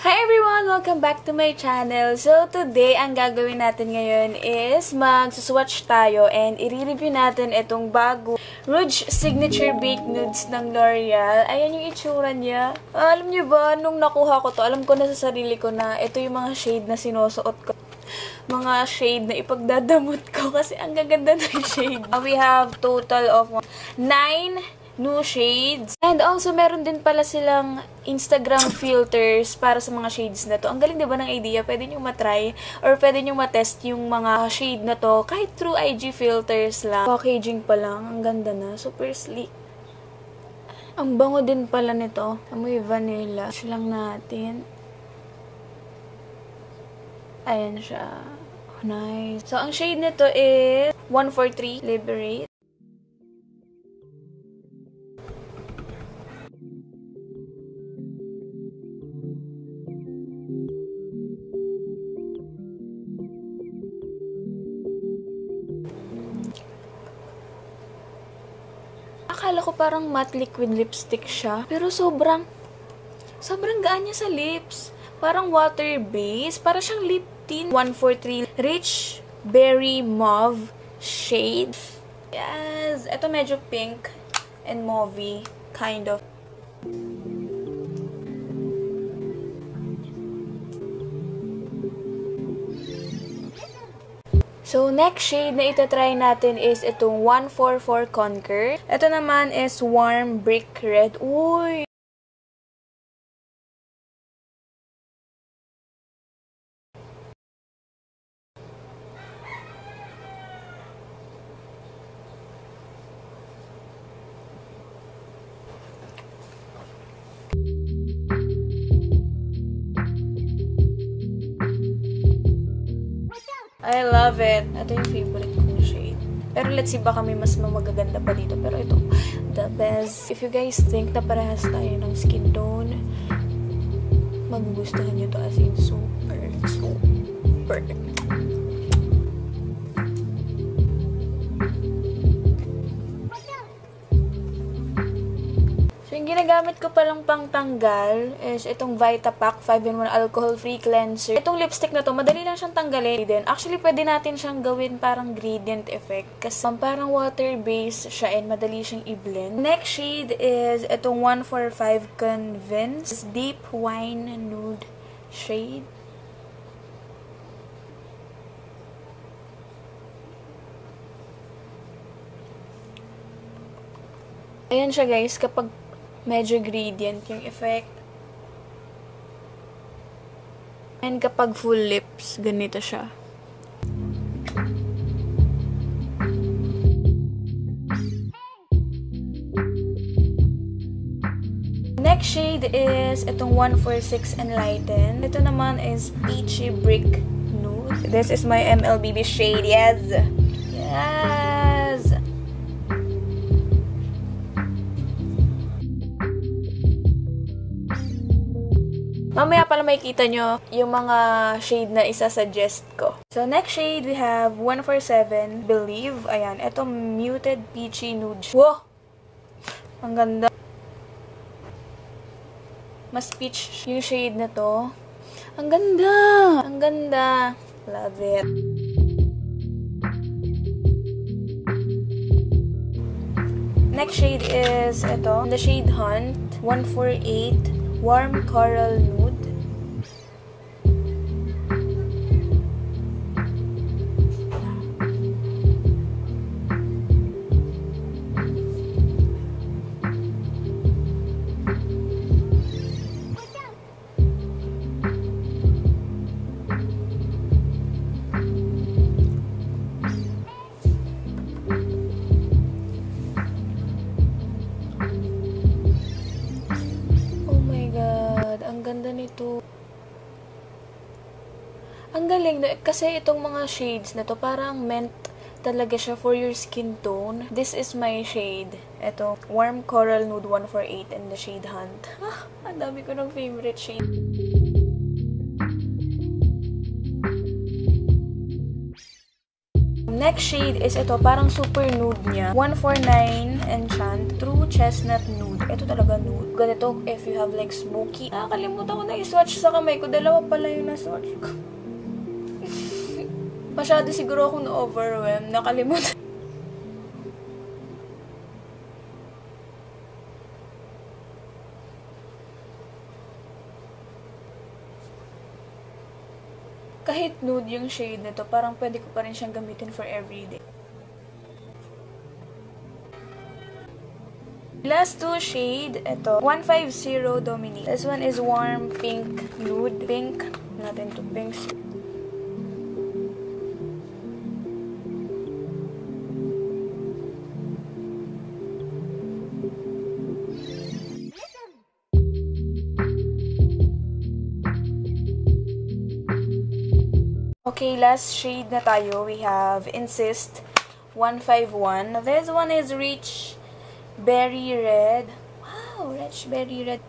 Hi everyone! Welcome back to my channel. So today, ang gagawin natin ngayon is mag-swatch tayo and i-review natin itong bago Rouge Signature Baked Nudes ng L'Oreal. Ayan yung itsura niya. Alam niyo ba, nung nakuha ko to, alam ko na sa sarili ko na ito yung mga shade na sinusuot ko mga shade na ipagdadamot ko kasi ang gaganda ng shade. We have total of 9 new shades. And also, meron din pala silang Instagram filters para sa mga shades na to. Ang galing diba ng idea? Pwede nyo matry or pwede nyo matest yung mga shade na to kahit through IG filters lang. Packaging pa lang. Ang ganda na. Super sleek. Ang bango din pala nito. Amoy vanilla. Silang natin. Ayan siya. Nice. So, ang shade nito is 143 Liberate. Akala ko parang matte liquid lipstick siya. Pero sobrang, sobrang gaan niya sa lips. Parang water base. Para siyang lip tint. 143 Rich Berry Mauve shade. Yes! Ito medyo pink and mauvey kind of. So, next shade na itatry natin is itong 144 Conquer. Ito naman is Warm Brick Red. Uy! I love it. Ito yung favorite kong shade. Pero let's see, baka may mas magaganda pa dito. Pero ito, the best. If you guys think na parehas tayo ng skin tone, magugustuhan nyo to as in super, super. Ginagamit ko palang pangtanggal is itong Vitapack 5-in-1 Alcohol-Free Cleanser. Itong lipstick na to, madali lang siyang tanggalin. Then, actually, pwede natin siyang gawin parang gradient effect. Kasi parang water-based siya and madali siyang i-blend. Next shade is itong 145 Convince Deep Wine Nude shade. Ayan siya guys, kapag medyo gradient yung effect. And kapag full lips, ganito siya. Next shade is itong 146 Enlighten. Ito naman is Peachy Brick Nude. This is my MLBB shade. Yes! Yes! Mamaya pala makikita nyo yung mga shade na isa-suggest ko. So, next shade, we have 147 Believe. Ayan, ito Muted Peachy Nude. Wow! Ang ganda. Mas peach yung shade na to. Ang ganda! Ang ganda! Love it. Next shade is ito, the shade Hunt 148 Warm Coral Nude. Nito. Ang galing, no? kasi itong mga shades na to, parang meant talaga siya for your skin tone. This is my shade. Ito, Warm Coral Nude 148 and the shade Hunt. Ah, ang dami ko ng favorite shade. Next shade is ito, parang super nude niya. 149 Enchant True Chestnut Nude. Ito talaga nude. Ganito, if you have like smoky. Nakakalimutan ko na i-swatch sa kamay ko. Dalawa pala yung na-swatch ko. Masyado siguro akong na-overwhelm. Nakalimutan. kahit nude yung shade nito, parang pwede ko pa rin siyang gamitin for everyday. Last two shade, ito, 150 Dominique. This one is warm pink nude. Pink, natin to pinks. Okay, last shade na tayo. We have Insist 151. This one is Rich Berry Red. Wow, Rich Berry Red.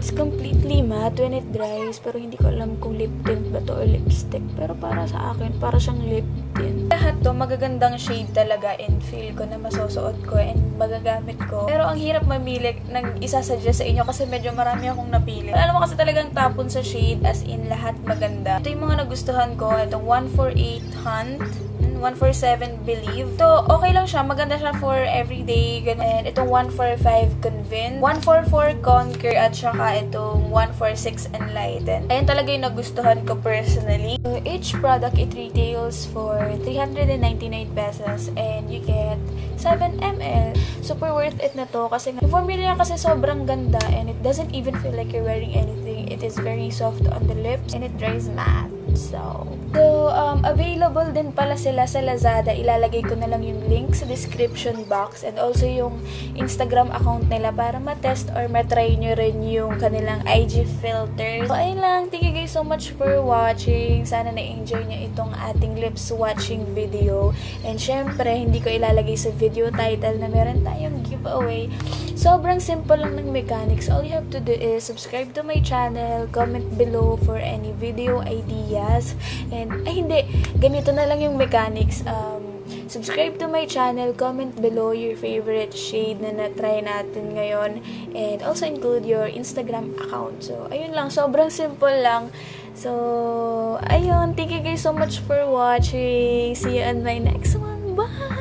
It's completely matte when it dries, pero hindi ko alam kung lip tint ba to or lipstick. Pero para sa akin, para siyang lip tint. Lahat to, magagandang shade talaga and feel ko na masusuot ko and magagamit ko. Pero ang hirap mamili ng isa-suggest sa inyo kasi medyo marami akong napili. Alam mo kasi talagang tapon sa shade as in lahat maganda. Ito yung mga nagustuhan ko. Itong 148 Hunt. 147 Believe. So, okay lang siya. Maganda siya for everyday. Ganun. Itong 145 Convince. 144 Conquer. At saka itong 146 Enlighten. Ayan talaga yung nagustuhan ko personally. So, each product, it retails for 399 pesos. And you get 7 ml. Super worth it na to. Kasi yung formula kasi sobrang ganda. And it doesn't even feel like you're wearing anything. It is very soft on the lips. And it dries matte. So, so um, available din pala sila sa Lazada. Ilalagay ko na lang yung link sa description box and also yung Instagram account nila para ma-test or ma-try nyo rin yung kanilang IG filters. So, ayun lang. Thank you guys so much for watching. Sana na-enjoy nyo itong ating lip swatching video. And syempre, hindi ko ilalagay sa video title na meron tayong giveaway. Sobrang simple lang ng mechanics. All you have to do is subscribe to my channel, comment below for any video idea ideas. And, ay hindi, ganito na lang yung mechanics. Um, subscribe to my channel, comment below your favorite shade na na-try natin ngayon, and also include your Instagram account. So, ayun lang, sobrang simple lang. So, ayun, thank you guys so much for watching. See you on my next one. Bye!